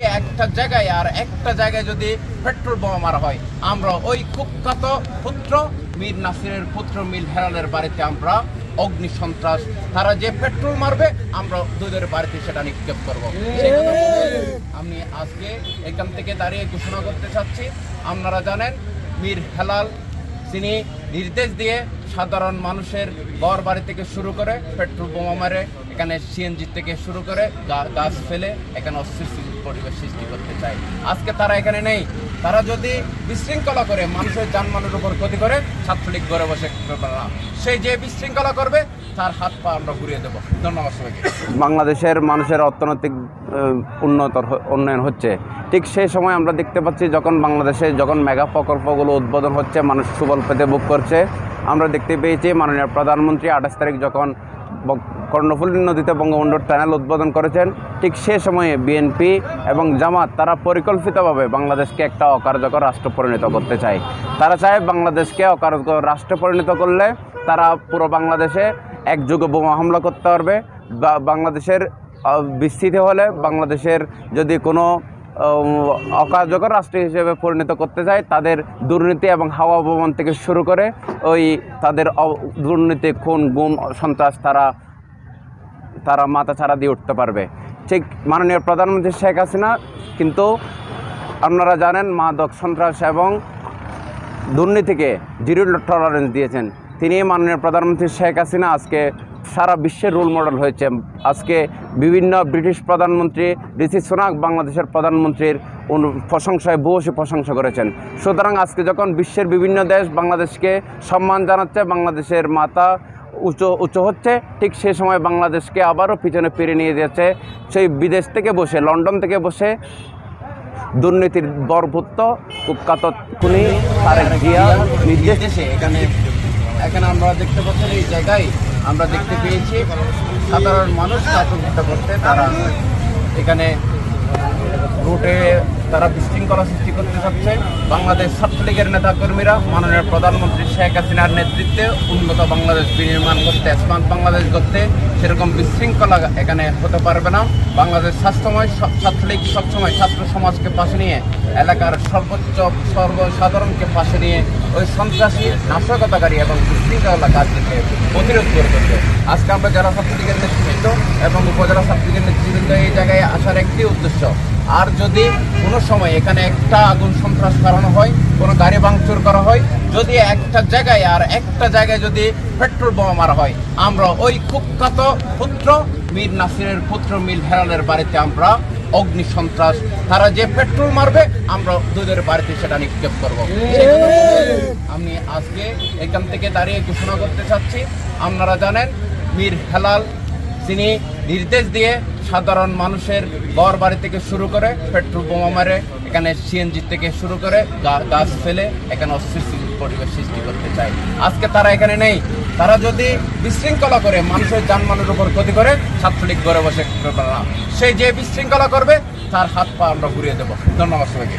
একটা জায়গায় আর একটা জায়গায় যদি পেট্রোল বোমা মারা হয়, আমরা ওই কুখ্যাত পুত্র মীর নাসিরের পুত্র মিল হেরালের বাড়িতে আমরা অগ্নি সন্ত্রাস, তারা যে পেট্রোল মারবে, আমরা দুধের বাড়িতে সেটা নিক্ষেপ করব। আমি আজকে এখান থেকে দাঁড়িয়ে ঘোষণা করতে চাচ্ছি, আপনারা জানেন, মীর হেলাল তিনি নির্দেশ দিয়ে সাধারণ মানুষের ঘর বাড়ি থেকে শুরু করে পেট্রোল বোমা মারে, এখানে সিএনজি থেকে শুরু করে গাছ ফেলে, এখানে অস্থিতিশীল পরিবেশ সৃষ্টি করতে চায়। আজকে তারা এখানে নেই। তারা যদি বিশৃঙ্খলা করে, মানুষের যানবাহনের উপর ক্ষতি করে, ছাত্রলীগ ঘরে বসে। সেই যে বিশৃঙ্খলা করবে, তার হাত পা আমরা ঘুরিয়ে দেবো। ধন্যবাদ সবাইকে। বাংলাদেশের মানুষের অর্থনৈতিক উন্নত উন্নয়ন হচ্ছে। ঠিক সেই সময় আমরা দেখতে পাচ্ছি যখন বাংলাদেশে যখন মেগা প্রকল্পগুলো উদ্বোধন হচ্ছে, মানুষ সুবল পেতে বুক করছে। আমরা দেখতে পেয়েছি মাননীয় প্রধানমন্ত্রী আঠাশ তারিখ যখন কর্ণফুলী নদীতে বঙ্গবন্ধুর টানেল উদ্বোধন করেছেন, ঠিক সে সময়ে বিএনপি এবং জামাত তারা পরিকল্পিতভাবে বাংলাদেশকে একটা অকার্যকর রাষ্ট্র পরিণত করতে চায়। তারা চায় বাংলাদেশকে অকার্যকর রাষ্ট্র পরিণত করলে তারা পুরো বাংলাদেশে একযোগে বোমা হামলা করতে পারবে। বা বাংলাদেশের বিস্তৃতি হলে বাংলাদেশের যদি কোনো অকার্যকর রাষ্ট্র হিসেবে পরিণত করতে চায়, তাদের দুর্নীতি এবং হাওয়া ভবন থেকে শুরু করে ওই তাদের দুর্নীতি, খুন, গুম, সন্ত্রাস তারা তারা মাথা ছাড়া দিয়ে উঠতে পারবে। ঠিক মাননীয় প্রধানমন্ত্রী শেখ হাসিনা, কিন্তু আপনারা জানেন মাদক, সন্ত্রাস এবং দুর্নীতিকে জিরো টলারেন্স দিয়েছেন। তিনি মাননীয় প্রধানমন্ত্রী শেখ হাসিনা আজকে সারা বিশ্বের রোল মডেল হয়েছে। আজকে বিভিন্ন ব্রিটিশ প্রধানমন্ত্রী ঋষি সোনাক বাংলাদেশের প্রধানমন্ত্রীর প্রশংসায় ভূয়সী প্রশংসা করেছেন। সুতরাং আজকে যখন বিশ্বের বিভিন্ন দেশ বাংলাদেশকে সম্মান জানাচ্ছে, বাংলাদেশের মাতা উঁচু উঁচু হচ্ছে, ঠিক সেই সময় বাংলাদেশকে আবারও পিছনে ফিরে নিয়ে যাচ্ছে। সেই বিদেশ থেকে বসে, লন্ডন থেকে বসে দুর্নীতির বরভূত্ব কুখ্যাত খুনি তারেক জিয়া নির্দেশে এখানে এখানে আমরা দেখতে পাচ্ছি এই জায়গায় আমরা দেখতে পেয়েছি সাধারণ মানুষ আত্মহত্যা করতে। তারা এখানে রুটে তারা বিশৃঙ্খলা সৃষ্টি করতে চাচ্ছে বাংলাদেশ ছাত্রলীগের নেতাকর্মীরা মাননীয় প্রধানমন্ত্রী শেখ হাসিনার নেতৃত্বে উন্নত বাংলাদেশ বিনির্মাণ করতে, স্মার্ট বাংলাদেশ করতে সেরকম বিশৃঙ্খলা এখানে হতে পারবে না। বাংলাদেশ স্বাস্থ্যময় ছাত্রলীগ সবসময় ছাত্র সমাজকে পাশে নিয়ে, এলাকার সর্বোচ্চ সর্বসাধারণকে পাশে নিয়ে ওই সন্ত্রাসী, নাশকতাকারী এবং বিশৃঙ্খলা কাজকে প্রতিরোধ করতে আজকে আমরা যারা ছাত্রলীগের এবং উপজেলা ছাত্রলীগের নেতৃবৃন্দ এই জায়গায় আসার একটি উদ্দেশ্য। আর যদি কোনো সময় এখানে একটা আগুন সন্ত্রাস করানো হয়, কোনো গাড়ি ভাঙচুর করা হয়, যদি একটা জায়গায় আর একটা জায়গায় যদি পেট্রোল বোমা মারা হয়, আমরা ওই কুখ্যাত পুত্র মীর নাসিরের পুত্র মিল হেরালের বাড়িতে আমরা অগ্নি সন্ত্রাস, তারা যে পেট্রোল মারবে, আমরা দুধের বাড়িতে সেটা নিক্ষেপ করব। আমি আজকে এখান থেকে দাঁড়িয়ে ঘোষণা করতে চাচ্ছি। আপনারা জানেন, মীর হেলাল তিনি নির্দেশ দিয়ে সাধারণ মানুষের ঘর বাড়ি থেকে শুরু করে পেট্রোল বোমা মারে, এখানে সিএনজি থেকে শুরু করে গাছ ফেলে এখানে অস্থিতিশীল পরিবেশ সৃষ্টি করতে চায়। আজকে তারা এখানে নেই। তারা যদি বিশৃঙ্খলা করে, মানুষের যানবাহনের উপর ক্ষতি করে, ছাত্রলীগ ঘরে বসে। সেই যে বিশৃঙ্খলা করবে, তার হাত পা আমরা ঘুরিয়ে দেবো। ধন্যবাদ সবাইকে।